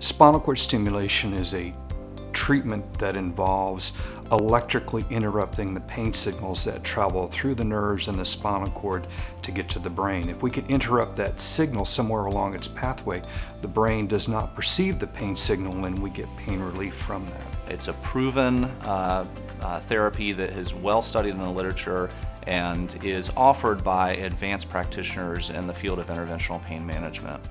Spinal cord stimulation is a treatment that involves electrically interrupting the pain signals that travel through the nerves and the spinal cord to get to the brain. If we can interrupt that signal somewhere along its pathway, the brain does not perceive the pain signal and we get pain relief from that. It's a proven uh, uh, therapy that is well studied in the literature and is offered by advanced practitioners in the field of interventional pain management.